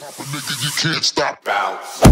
Nigga, you can't stop. Bounce.